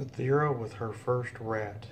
Nathaira with her first rat.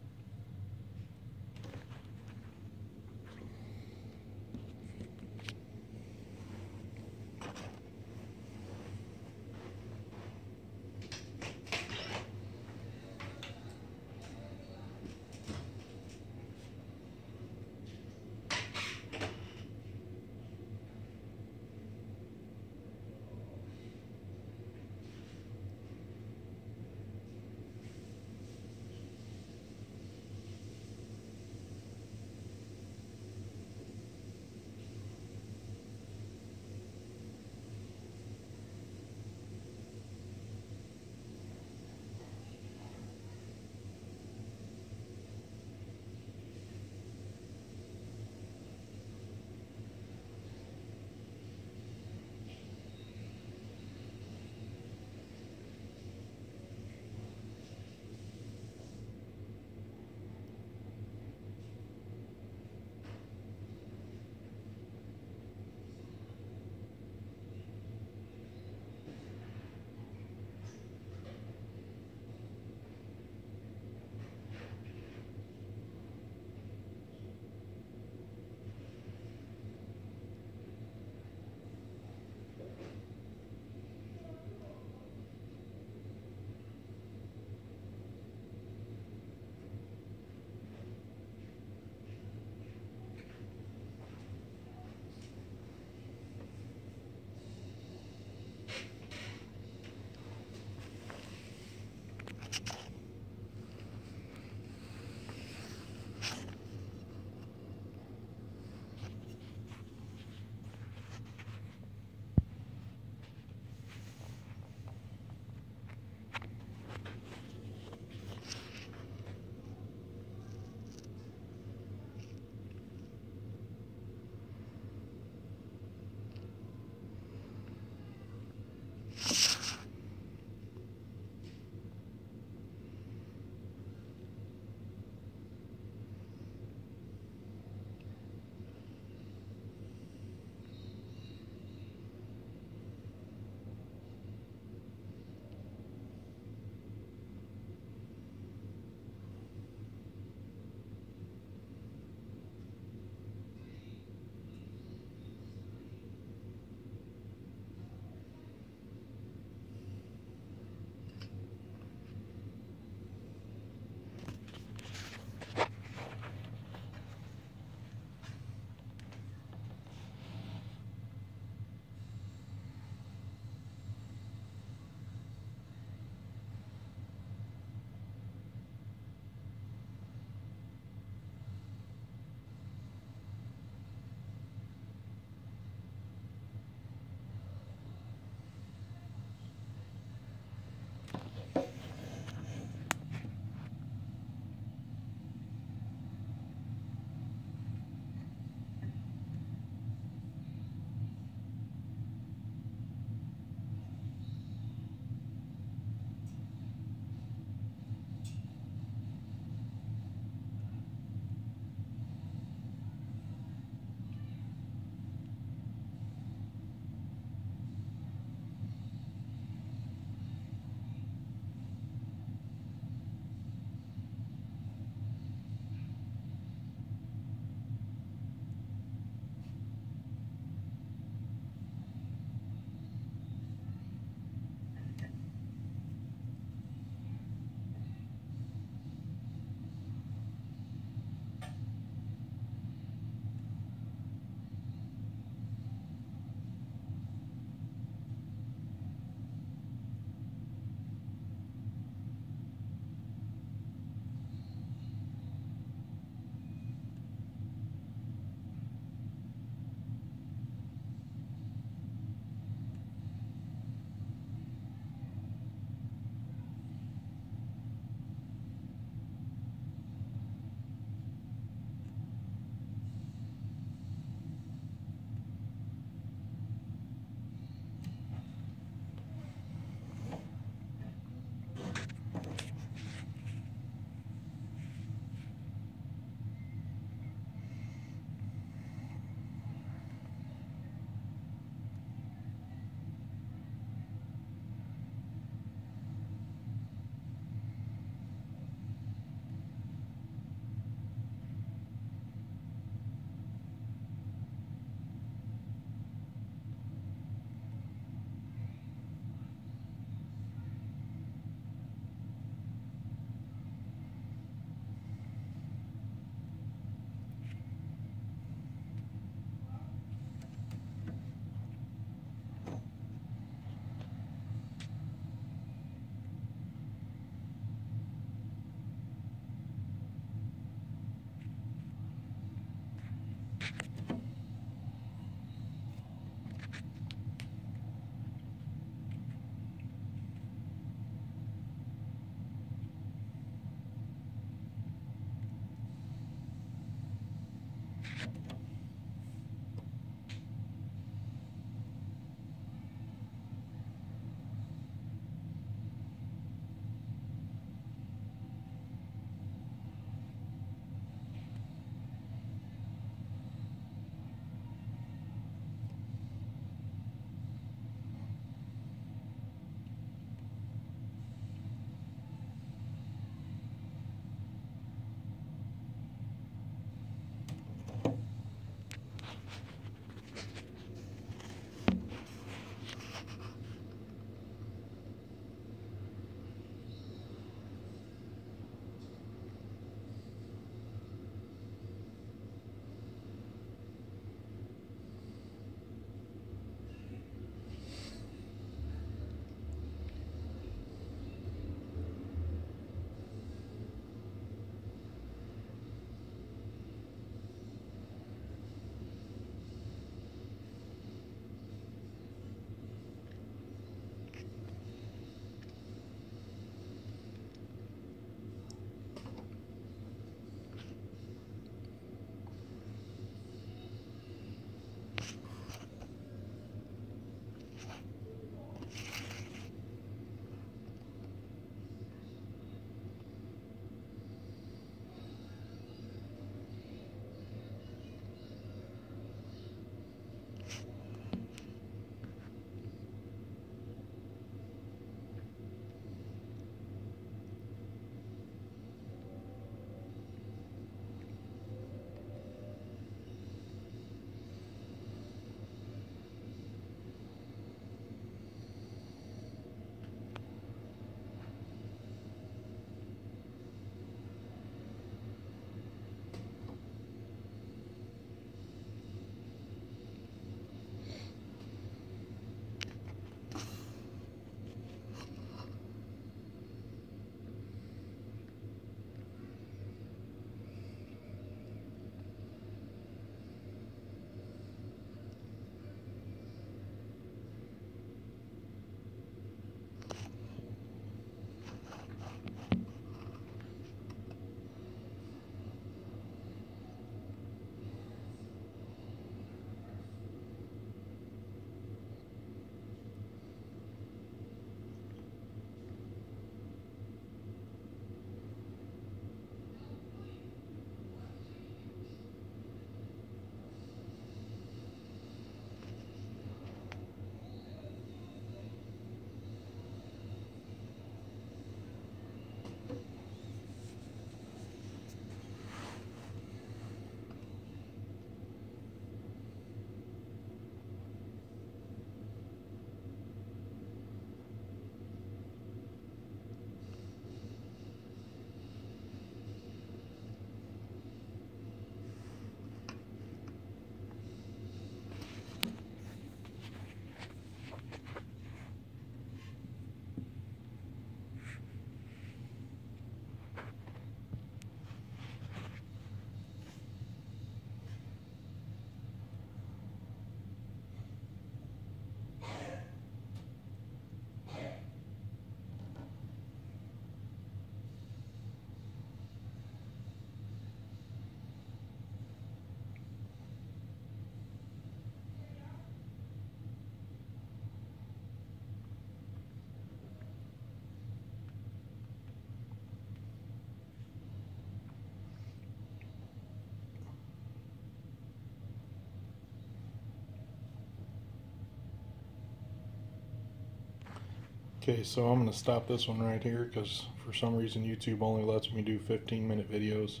Okay, so I'm going to stop this one right here because for some reason YouTube only lets me do 15 minute videos.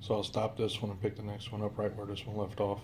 So I'll stop this one and pick the next one up right where this one left off.